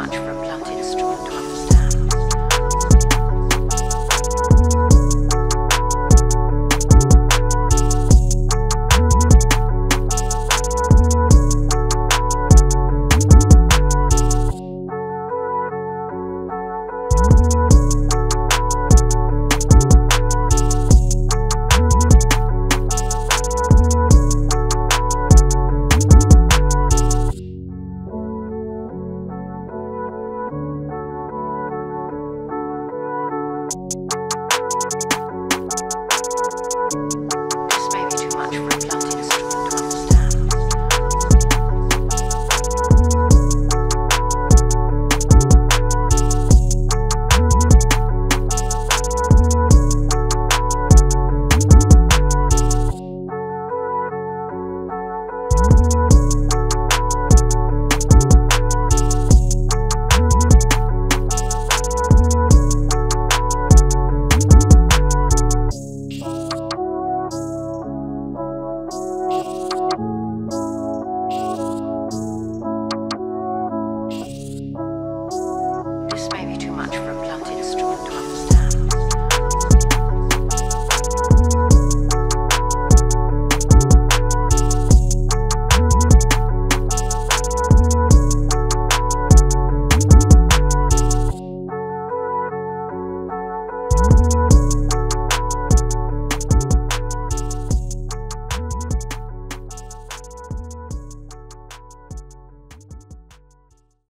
much for a blunt instrument to understand. much for a blunt instrument to understand.